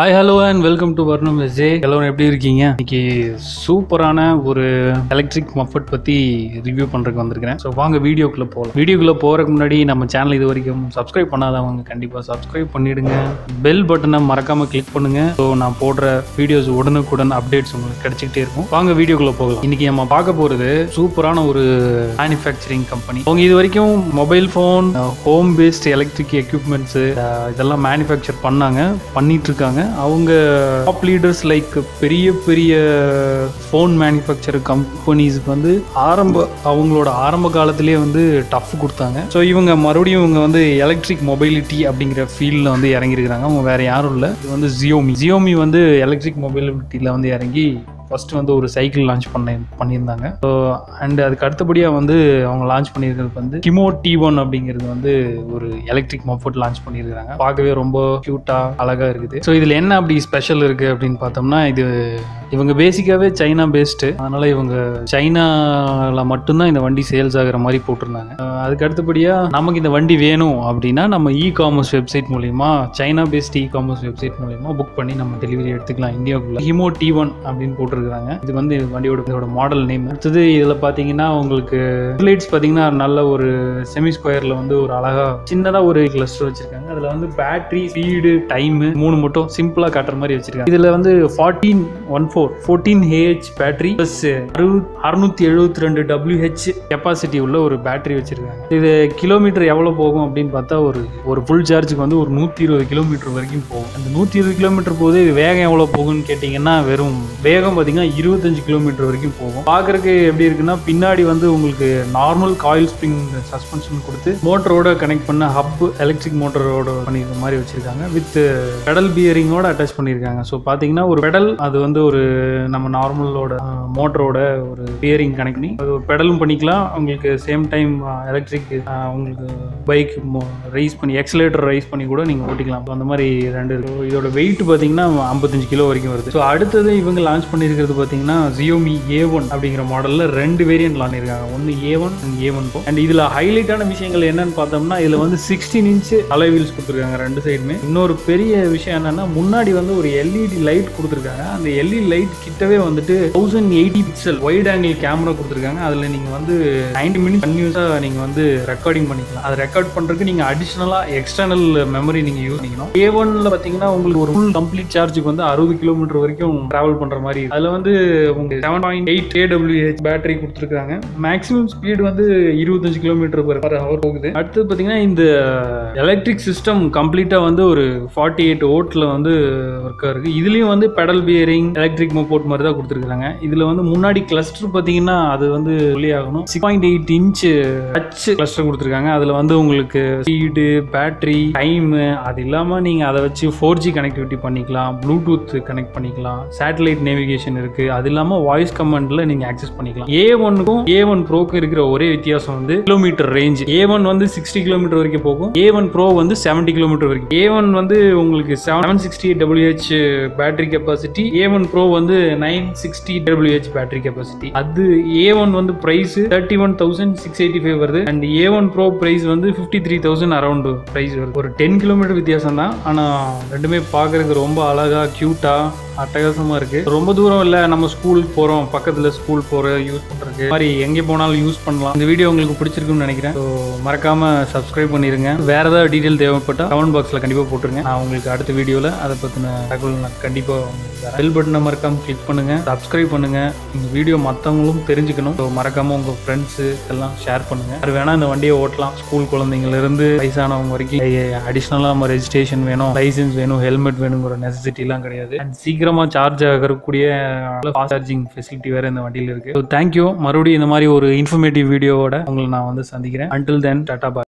Hi hello and welcome to Varnam Vijay hello எப்படி இருக்கீங்க? இன்னைக்கு சூப்பரான ஒரு எலக்ட்ரிக் மஃபட் பற்றி ரிவ்யூ பண்ணுறதுக்கு வந்திருக்கிறேன். ஸோ வாங்க வீடியோக்குள்ளே போகலாம் வீடியோக்குள்ளே போகிறதுக்கு முன்னாடி நம்ம சேனல் இது வரைக்கும் சப்ஸ்கிரைப் பண்ணாதவங்க கண்டிப்பாக சப்ஸ்கிரைப் பண்ணிவிடுங்க பெல் பட்டனை மறக்காமல் கிளிக் பண்ணுங்கள் ஸோ நான் போடுற வீடியோஸ் உடனுக்குடன் அப்டேட்ஸ் உங்களுக்கு கிடைச்சிக்கிட்டே இருக்கும். வாங்க வீடியோக்குள்ளே போகலாம். இன்றைக்கி நம்ம பார்க்க போகிறது சூப்பரான ஒரு மேனுஃபேக்சரிங் கம்பெனி அவங்க இது வரைக்கும் mobile phone home based electric equipments இதெல்லாம் மேனுஃபேக்சர் பண்ணாங்க பண்ணிகிட்ருக்காங்க அவங்க டாப் லீடர்ஸ் லைக் பெரிய பெரிய ஃபோன் மேனுஃபேக்சர் கம்பெனிஸ்க்கு வந்து ஆரம்ப அவங்களோட ஆரம்ப காலத்திலேயே வந்து டஃப் கொடுத்தாங்க. ஸோ இவங்க மறுபடியும் இவங்க வந்து எலக்ட்ரிக் மொபைலிட்டி அப்படிங்கிற ஃபீல்டில் வந்து இறங்கியிருக்கிறாங்க. அவங்க வேறு யாரும் இல்லை. இது வந்து ஜியோமி ஜியோமி வந்து எலக்ட்ரிக் மொபைலிட்டியில் வந்து இறங்கி ஃபஸ்ட்டு வந்து ஒரு சைக்கிள் லான்ச் பண்ண பண்ணியிருந்தாங்க. ஸோ அண்ட் அதுக்கு அடுத்தபடியாக வந்து அவங்க லான்ச் பண்ணியிருக்கிறது வந்து கிமோ டி ஒன் அப்படிங்கிறது வந்து ஒரு எலக்ட்ரிக் மஃபோட் லான்ச் பண்ணியிருக்காங்க பார்க்கவே ரொம்ப க்யூட்டாக அழகாக இருக்குது. ஸோ இதில் என்ன அப்படி ஸ்பெஷல் இருக்குது அப்படின்னு பார்த்தோம்னா இது இவங்க பேசிக்காகவே சைனா பேஸ்டு அதனால் இவங்க சைனாவில் மட்டும்தான் இந்த வண்டி சேல்ஸ் ஆகிற மாதிரி போட்டிருந்தாங்க. Uh, அதுக்கு அடுத்தபடியாக நமக்கு இந்த வண்டி வேணும் அப்படின்னா நம்ம இ காமர்ஸ் வெப்சைட் மூலிமா China based e commerce website மூலிமா புக் பண்ணி நம்ம டெலிவரி எடுத்துக்கலாம். இந்தியாவுக்குள்ள. ஹிமோ டி ஒன் அப்படின்னு போட்டிருக்காங்க இது வந்து வண்டியோட இதோட மாடல் நேம் அடுத்தது இதில் பார்த்தீங்கன்னா உங்களுக்கு லைட்ஸ் பார்த்தீங்கன்னா நல்ல ஒரு செமி ஸ்கொயரில் வந்து ஒரு அழகா சின்னதாக ஒரு கிளஸ்டர் வச்சிருக்காங்க. அதில் வந்து பேட்ரி ஸ்பீடு டைமு மூணு மட்டும் சிம்பிளாக காட்டுற மாதிரி வச்சிருக்காங்க. இதில் வந்து ஃபார்ட்டீன் ஒன் ஃபோர் ஃபோர்டீன் ஹேஹெச் பேட்டரி ப்ளஸ் அறுபத் அறுநூத்தி எழுபத்தி ரெண்டு டபிள்யூஹெச் கெப்பாசிட்டி உள்ள ஒரு பேட்டரி வச்சிருக்காங்க. இது கிலோமீட்டர் எவ்வளோ போகும் அப்படின்னு பார்த்தா ஒரு ஒரு ஃபுல் சார்ஜுக்கு வந்து ஒரு நூற்றி இருபது கிலோமீட்டர் வரைக்கும் போகும். அந்த நூற்றி இருபது கிலோமீட்டர் போகுது இது வேகம் எவ்வளோ போகும்னு கேட்டிங்கன்னா வெறும் வேகம் பார்த்தீங்கன்னா இருபத்தஞ்சு கிலோமீட்டர் வரைக்கும் போகும். பார்க்கறதுக்கு எப்படி இருக்குன்னா பின்னாடி வந்து உங்களுக்கு நார்மல் காயில் ஸ்ப்ரிங் சஸ்பென்ஷன் கொடுத்து மோட்டரோட கனெக்ட் பண்ண ஹப் எலக்ட்ரிக் மோட்டரோட பண்ணியிருக்க மாதிரி வச்சிருக்காங்க. வித் பெடல் பியரிங்கோட அட்டாச் பண்ணியிருக்காங்க ஸோ பார்த்தீங்கன்னா ஒரு பெடல் அது வந்து ஒரு நம்ம நார்மலோட மோட்டரோட ஒரு பியரிங் கனெக்ட் பண்ணி அது ஒரு பெடலும் பண்ணிக்கலாம். உங்களுக்கு சேம் டைம் எலக்ட்ரிக் உங்களுக்கு பைக் ரைஸ் பண்ணி எக்ஸலேட்டர் ரைஸ் பண்ணி கூட நீங்கள் ஓட்டிக்கலாம். அந்த மாதிரி ரெண்டு இதோட வெயிட் பார்த்தீங்கன்னா ஐம்பத்தஞ்சு கிலோ வரைக்கும் வருது. ஸோ அடுத்தது இவங்க லான்ச் இருக்கிறது பார்த்தீங்கன்னா ஜியோமி ஏ ஒன் அப்படிங்கிற மாடலில் ரெண்டு வேரியன்ட் லான்ச் ஒன்று A one and A one and இதில் ஹைலைட்டான விஷயங்கள் என்னன்னு பார்த்தோம்னா இதில் வந்து சிக்ஸ்டீன் இன்ச்சு அலை வீல்ஸ் கொடுத்துருக்காங்க ரெண்டு சைடுமே இன்னொரு பெரிய விஷயம் என்னன்னா முன்னாடி வந்து ஒரு எல்இடி லைட் கொடுத்துருக்காங்க. அந்த எல்இடி லைட் கிட்டவே வந்துட்டு thousand eighty pixel wide angle camera கொடுத்துருக்காங்க. அதில் நீங்கள் வந்து நைன்டி மினிட்ஸ் கன்யூஸாக நீங்கள் வந்து ரெக்கார்டிங் பண்ணிக்கலாம். அதை ரெக்கார்ட் பண்ணுறதுக்கு நீங்கள் அடிஷ்னலாக எக்ஸ்டர்னல் மெமரி நீங்கள் யூஸ் பண்ணிக்கணும் ஏ ஒன்ல பார்த்தீங்கன்னா உங்களுக்கு ஒரு ஃபுல் கம்ப்ளீட் சார்ஜுக்கு வந்து அறுபது கிலோமீட்டர் வரைக்கும் டிராவல் பண்ணுற மாதிரி அதில் அதில் வந்து உங்களுக்கு seven point eight AWH battery கொடுத்துருக்காங்க மேக்ஸிமம் ஸ்பீடு வந்து இருபத்தஞ்சு கிலோமீட்டர் பர் ஹவர் போகுது. அடுத்து பார்த்தீங்கன்னா இந்த எலக்ட்ரிக் சிஸ்டம் கம்ப்ளீட்டாக வந்து ஒரு ஃபார்ட்டி எயிட் ஓட்டில் வந்து ஒர்க்காக இருக்குது இதுலேயும் வந்து பெடல் பியரிங் எலக்ட்ரிக் மோபோட் மாதிரி தான் கொடுத்துருக்காங்க இதில் வந்து முன்னாடி கிளஸ்டர் பார்த்தீங்கன்னா அது வந்து வெளியாகணும் ஆகணும். Six point eight inch touch cluster கொடுத்துருக்காங்க. அதில் வந்து உங்களுக்கு ஸ்பீடு பேட்டரி டைமு அது இல்லாமல் நீங்கள் அதை வச்சு ஃபோர் ஜி கனெக்டிவிட்டி பண்ணிக்கலாம். ப்ளூடூத் கனெக்ட் பண்ணிக்கலாம். சேட்டலைட் நேவிகேஷன் இருக்குது அது இல்லாமல் வாய்ஸ் கமாண்டில் நீங்கள் ஆக்சஸ் பண்ணிக்கலாம். ஏ ஒன்னுக்கும் ஏ ஒன் ப்ரோக்கும் இருக்கிற ஒரே வித்தியாசம் வந்து கிலோமீட்டர் ரேஞ்ச் ஏ ஒன் வந்து சிக்ஸ்டி கிலோமீட்டர் வரைக்கும் போகும். ஏ ஒன் ப்ரோ வந்து செவன்ட்டி கிலோமீட்டர் வரைக்கும். ஏ ஒன் வந்து உங்களுக்கு seven sixty WH battery capacity A one pro வந்து nine sixty WH battery capacity அது ஏ ஒன் வந்து price thirty one thousand six eighty five வருது. And A one pro price வந்து fifty three thousand around price வருது. ஒரு ten kilometre வித்தியாசம் தான் ஆனால் ரெண்டுமே பார்க்கறதுக்கு ரொம்ப அழகா க்யூட்டாக அட்டகாசமா இருக்கு. ரொம்ப தூரம் இல்லை நம்ம ஸ்கூலுக்கு போறோம். பக்கத்துல ஸ்கூல் போற யூஸ் பண்ணுறதுக்கு மாதிரி எங்கே போனாலும் யூஸ் பண்ணலாம். இந்த வீடியோ உங்களுக்கு பிடிச்சிருக்குன்னு நினைக்கிறேன். ஸோ மறக்காம சப்ஸ்கிரைப் பண்ணிருங்க. வேற ஏதாவது டீட்டெயில் தேவைப்பட்டா கமெண்ட் பாக்ஸ்ல கண்டிப்பா போட்டுருங்க. நான் உங்களுக்கு அடுத்த வீடியோல அதை பத்தின தகவல் நான் கண்டிப்பா பெல் பட்டனை மறக்காம கிளிக் பண்ணுங்க. சப்ஸ்கிரைப் பண்ணுங்க. இந்த வீடியோ மற்றவங்களும் தெரிஞ்சுக்கணும். ஸோ மறக்காம உங்க ஃப்ரெண்ட்ஸ் எல்லாம் ஷேர் பண்ணுங்க. அது வேணா இந்த வண்டியை ஓட்டலாம். ஸ்கூல் குழந்தைங்கலேருந்து வயசானவங்க வரைக்கும். அடிஷ்னலாக நம்ம ரெஜிஸ்ட்ரேஷன் வேணும். லைசன்ஸ் வேணும். ஹெல்மெட் வேணுங்கிற நெசசிட்டிலாம் கிடையாது. அண்ட் சீக்கிரம் சார்ஜ் ஆகக்கூடிய ஃபாஸ்ட் சார்ஜிங் ஃபெசிலிட்டி வேற இந்த வண்டியில் இருக்கு. ஸோ தேங்க்யூ மறுபடியும் இந்த மாதிரி ஒரு இன்ஃபர்மேட்டிவ் வீடியோவோட உங்களை நான் வந்து சந்திக்கிறேன். அன்டில் தென் டாட்டா பாய்